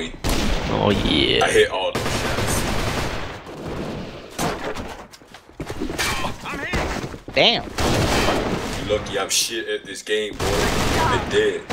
me. Oh yeah. I hit all those shots. Damn. You lucky I'm shit at this game, boy. It did.